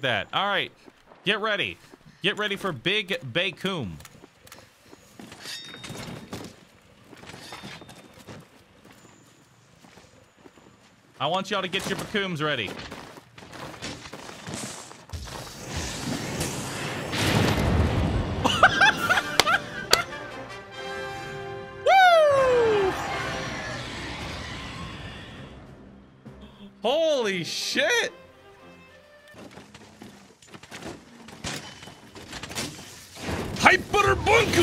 that. All right, get ready. Get ready for Big Bakum. I want y'all to get your Bakums ready. Holy shit! 文句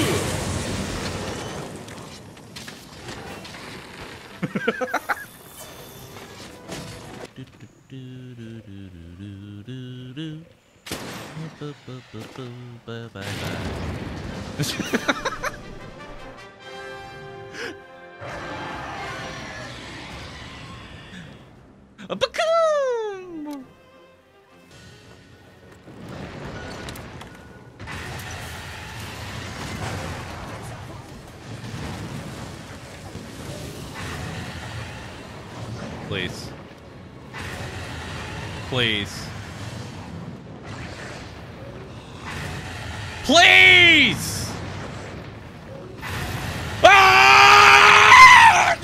Ha ha ha. Please. Please. Please! Ah!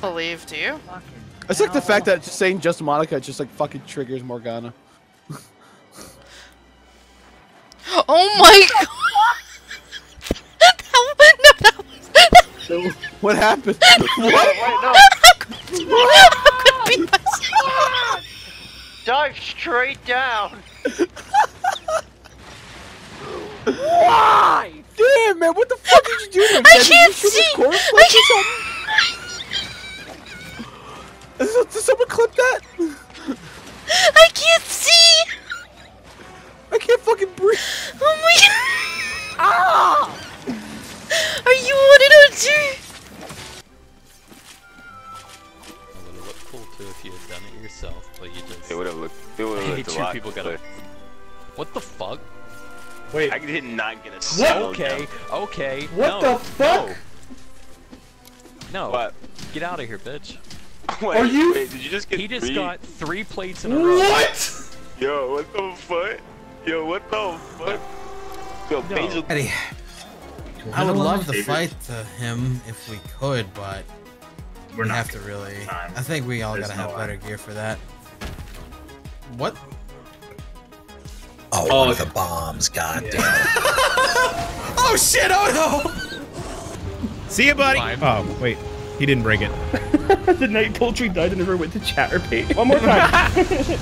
Believe, do you? It's like the fact that saying just Monica just like fucking triggers Morgana. Oh my god! that was, no, that was, What happened? what? Wait, no. how could it be myself? Dive straight down. Why? Damn, man, what the fuck did you do? to him? I can't shoot his see. corpse I like can't. something? Is- Did someone clip that? I can't see. I can't fucking breathe. Oh my god. Ah! Are you on it or two? It would have looked cool too if you had done it yourself, but you just. It would have looked. It would have Hey, looked a two lot. people got a. What the fuck? Wait, I did not get a single Okay, jump. okay. What no, the fuck? No. no. What? Get out of here, bitch. Wait, Are you- Wait, did you just get He just three? got three plates in a row. what? Yo, what the fuck? Yo, what the fuck? Yo, No. Basil. Eddie, I would love to fight uh, him if we could, but We're we not have to really. time. I think we all There's gotta no have way. better gear for that. What? Oh, Oh, the bombs, god yeah. damn it. Oh shit! Oh no! See you, buddy. Fine. Oh, wait. He didn't break it. the night poultry died and never went to chatter page. One more time.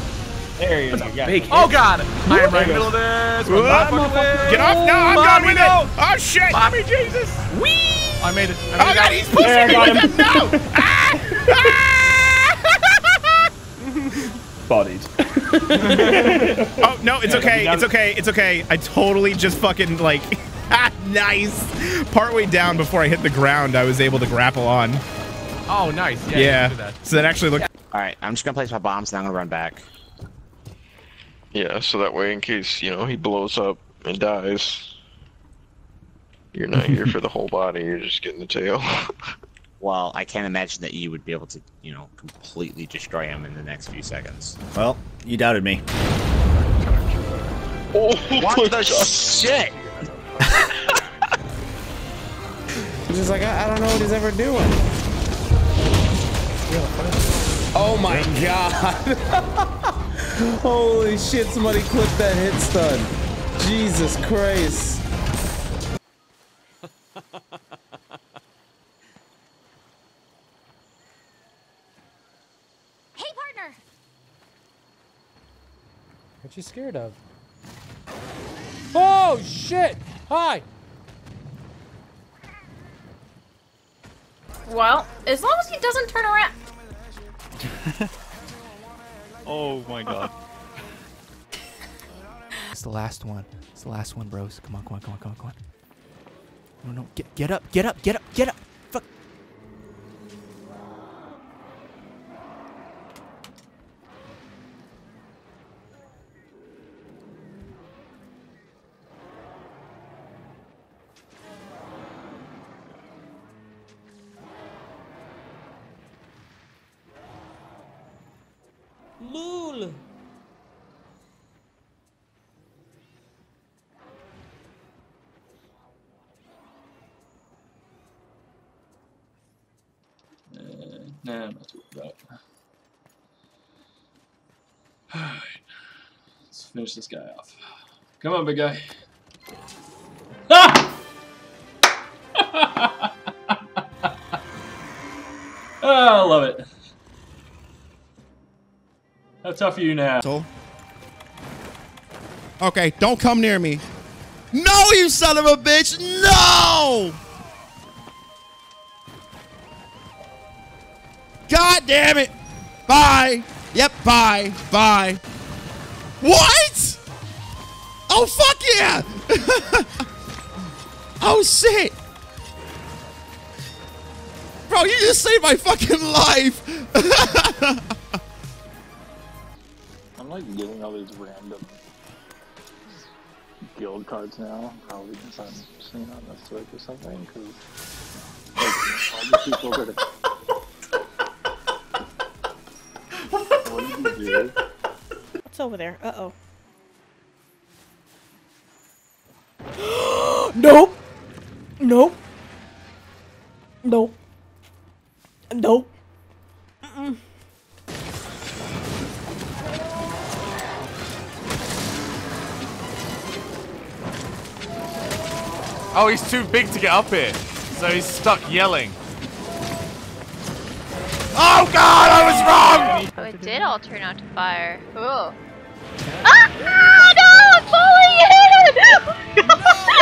there you go. Yeah. Oh god! I am right in the middle of this! Whoa. Get off! No, I'm Mommy, done with no. it! Oh, shit! Mommy Jesus! Whee! I made it. I made Oh, it. God, he's pushing There, me got with him. it! No! Ah! Ah! Bodied. Oh, no, it's okay. It's okay. It's okay. I totally just fucking, like... nice! Partway down before I hit the ground, I was able to grapple on. Oh, nice. Yeah. Yeah. you can do that. So that actually looked... Alright, I'm just gonna place my bombs and I'm gonna run back. Yeah, so that way, in case you know he blows up and dies, you're not here for the whole body. You're just getting the tail. Well, I can't imagine that you would be able to, you know, completely destroy him in the next few seconds. Well, you doubted me. oh, What the shit? He's just like, I, I don't know what he's ever doing. Oh my god! Holy shit! Somebody clipped that hit stun. Jesus Christ! Hey, partner. What you scared of? Oh shit! Hi. Well, as long as he doesn't turn around. Oh my god. It's the last one. It's the last one, bros. Come on, come on, come on, come on, come on. No, no, get, get up, get up, get up, get up. Lul. Uh, nah, I'm not worried about. Alright. Let's finish this guy off. Come on, big guy. Ah! Ah, I love it. Tough for you now? Okay, don't come near me. No, you son of a bitch! No! God damn it! Bye. Yep, bye. Bye. What? Oh, fuck yeah! oh, shit! Bro, you just saved my fucking life! Like getting all these random guild cards now, probably because I'm seeing on the Switch or something, because like, all the people are... what did you do? What's over there? Uh oh. nope. Nope. Nope. Nope. Mm-mm. Oh, he's too big to get up here. So he's stuck yelling. Oh god, I was wrong! Oh, it did all turn out to fire. Cool. Ah, no! I'm falling you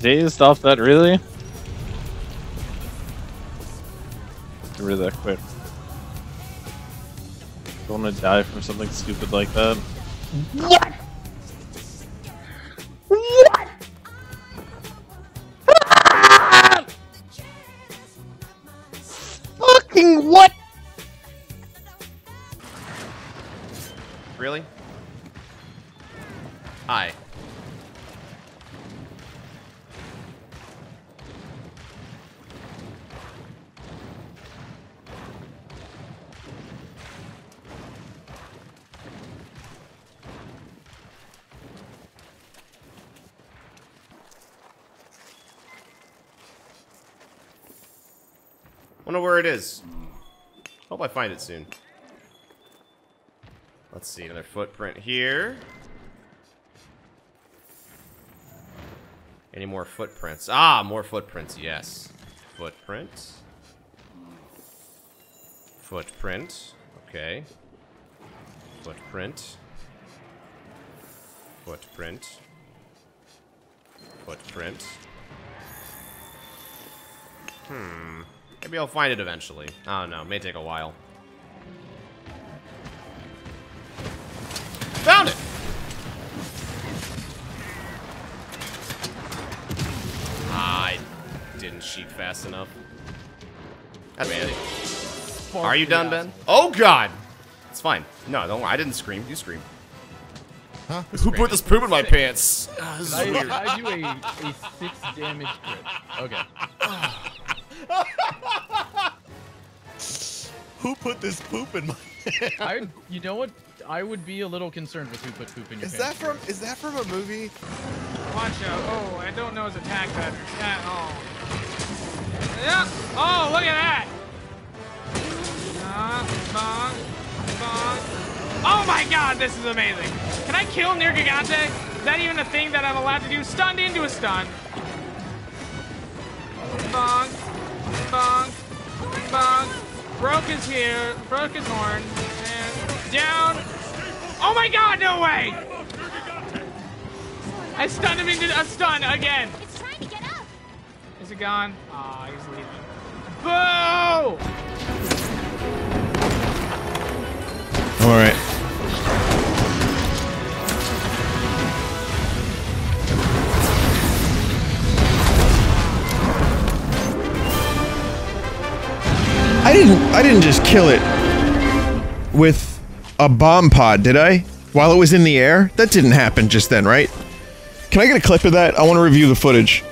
Dazed off that, really? Really that quick. Don't want to die from something stupid like that. What? What? Ah! Fucking what? Really? Hi. I wonder where it is. Hope I find it soon. Let's see, another footprint here. Any more footprints? Ah, more footprints, yes. Footprint. Footprint. Okay. Footprint. Footprint. Footprint. Hmm. Maybe I'll find it eventually. I don't know. May take a while. Found it! Ah, I didn't sheep fast enough. That's it. Are you done, Ben? Oh, God! It's fine. No, don't worry. I didn't scream. You scream. Huh? Who put this poop in my pants? Ah, this is I, weird. I do a, a six damage crit. Okay. Who put this poop in my I, you know what? I would be a little concerned with who put poop in your Is pants. that from is that from a movie? Watch out. Oh, I don't know his attack pattern at all. Yeah. Oh, look at that. Uh, bong, bong. Oh my god, this is amazing. Can I kill Nergigante? Is that even a thing that I'm allowed to do? Stunned into a stun. Bong, bong, bong. Broke his here, broke his horn, and down. Oh my god, no way! I stunned him into a stun again. It's trying to get up. Is it gone? Aw, he's leaving. Boo! All right. Didn't I didn't just kill it with a bomb pod, did I? While it was in the air? That didn't happen just then, right? Can I get a clip of that? I want to review the footage.